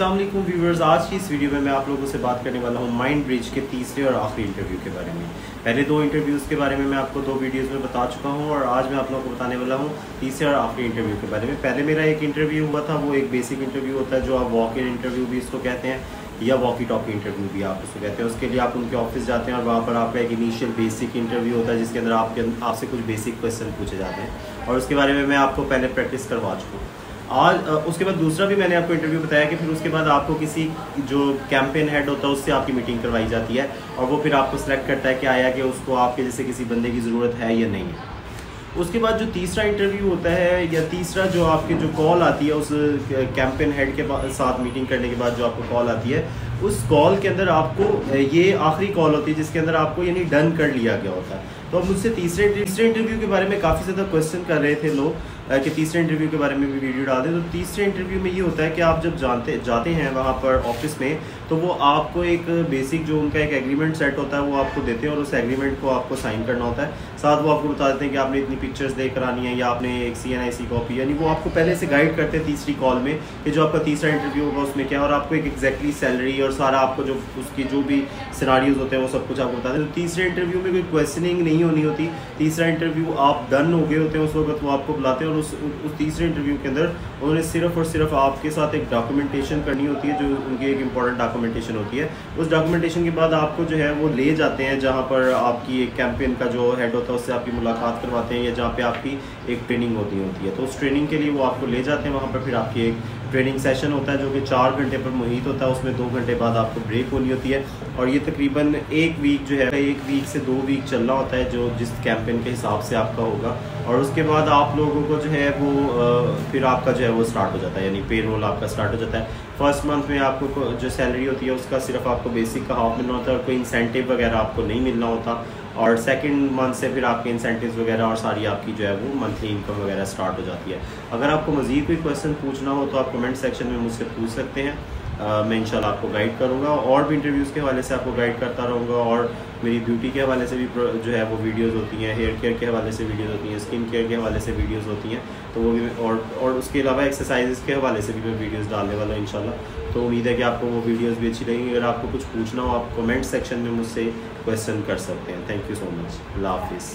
वालेकुम व्यूवर्स आज की इस वीडियो में मैं आप लोगों से बात करने वाला हूँ माइंड ब्रिज के तीसरे और आखिरी इंटरव्यू के बारे में। पहले दो इंटरव्यूज़ के बारे में मैं आपको दो वीडियोस में बता चुका हूँ और आज मैं आप लोगों को बताने वाला हूँ तीसरे और आखिरी इंटरव्यू के बारे में। पहले मेरा एक इंटरव्यू हुआ था, वो एक बेसिक इंटरव्यू होता है, जो आप वॉक इन इंटरव्यू भी इसको कहते हैं, या वॉकी टॉकी इंटरव्यू भी आप उसको कहते हैं। उसके लिए आप उनके ऑफ़िस जाते हैं और वहाँ पर आपका एक इनिशियल बेसिक इंटरव्यू होता है, जिसके अंदर आपके, आपसे कुछ बेसिक क्वेश्चन पूछे जाते हैं। और उसके बारे में मैं आपको पहले प्रैक्टिस करवा चुका हूँ। आज उसके बाद दूसरा भी मैंने आपको इंटरव्यू बताया कि फिर उसके बाद आपको किसी जो कैंपेन हेड होता है, उससे आपकी मीटिंग करवाई जाती है और वो फिर आपको सेलेक्ट करता है कि आया कि उसको आपके जैसे किसी बंदे की ज़रूरत है या नहीं है। उसके बाद जो तीसरा इंटरव्यू होता है या तीसरा जो आपके जो कॉल आती है, उस कैंपेन हेड के साथ मीटिंग करने के बाद जो आपको कॉल आती है उस कॉल के अंदर आपको ये आखिरी कॉल होती है जिसके अंदर आपको यानी डन कर लिया गया होता है। तो अब मुझसे तीसरे तीसरे इंटरव्यू के बारे में काफ़ी ज़्यादा क्वेश्चन कर रहे थे लोग कि तीसरे इंटरव्यू के बारे में भी वीडियो डाल दें। तो तीसरे इंटरव्यू में ये होता है कि आप जब जानते, जाते हैं वहाँ पर ऑफ़िस में तो वो आपको एक बेसिक जो उनका एक एग्रीमेंट सेट होता है वो आपको देते हैं और उस एग्रीमेंट को आपको साइन करना होता है। साथ वो आपको बता देते हैं कि आपने इतनी पिक्चर्स लेकर करानी है या आपने एक सी एन आई सी कॉपी यानी वो आपको पहले से गाइड करते हैं तीसरी कॉल में कि जो आपका तीसरा इंटरव्यू होगा उसमें क्या और आपको एक एग्जैक्टली सैलरी और सारा आपको जो, उसकी जो भी सिनारियोज होते हैं, वो सब कुछ आपको बताते हैं। तो तीसरे इंटरव्यू में कोई क्वेश्चनिंग नहीं होनी होती। तीसरा इंटरव्यू आप डन हो गए होते हैं उस वक्त, वो आपको बुलाते हैं और उस उस तीसरे इंटरव्यू के अंदर उन्होंने सिर्फ़ और सिर्फ़ आपके साथ एक डॉक्यूमेंटेशन करनी होती है, जो उनकी एक इंपॉर्टेंट डॉक्यूमेंटेशन होती है। उस डॉक्यूमेंटेशन के बाद आपको जो है, वो ले जाते हैं जहाँ पर आपकी एक कैंपेन का जो हेड होता है, उससे आपकी मुलाकात करवाते हैं या जहाँ पर आपकी एक ट्रेनिंग होती होती है। तो उस ट्रेनिंग के लिए वो आपको ले जाते हैं, वहाँ पर फिर आपकी एक ट्रेनिंग सेशन होता है जो कि चार घंटे पर मुहित होता है, उसमें दो घंटे बाद आपको ब्रेक होनी होती है। और ये तकरीबन एक वीक जो है, एक वीक से दो वीक चलना होता है, जो जिस कैंपेन के हिसाब से आपका होगा। और उसके बाद आप लोगों को जो है वो फिर आपका जो है वो स्टार्ट हो जाता है, यानी पे रोल आपका स्टार्ट हो जाता है। फ़र्स्ट मंथ में आपको जो सैलरी होती है, उसका सिर्फ़ आपको बेसिक का हाफ़ मिलना होता है, और कोई इंसेंटिव वगैरह आपको नहीं मिलना होता। और सेकंड मंथ से फिर आपके इंसेंटिव वगैरह और सारी आपकी जो है वो मंथली इनकम वगैरह स्टार्ट हो जाती है। अगर आपको मज़ीद कोई क्वेश्चन पूछना हो तो आप कमेंट सेक्शन में मुझसे पूछ सकते हैं। मैं इंशाल्लाह आपको गाइड करूँगा और भी इंटरव्यूज़ के हवाले से आपको गाइड करता रहूँगा और मेरी ब्यूटी के हवाले से भी जो है वो वीडियोस होती हैं हेयर केयर के हवाले से वीडियोस होती हैं स्किन केयर के हवाले से वीडियोस होती हैं तो वो भी और और उसके अलावा एक्सरसाइज के हवाले से भी मैं वीडियोस डालने वाला हूँ इंशाल्लाह। तो उम्मीद है कि आपको वो वीडियोस भी अच्छी लगेंगी। अगर आपको कुछ पूछना हो, आप कमेंट सेक्शन में मुझसे क्वेश्चन कर सकते हैं। थैंक यू सो मच अल्लाह हाफिज़।